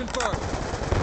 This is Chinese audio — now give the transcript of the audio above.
confirmed.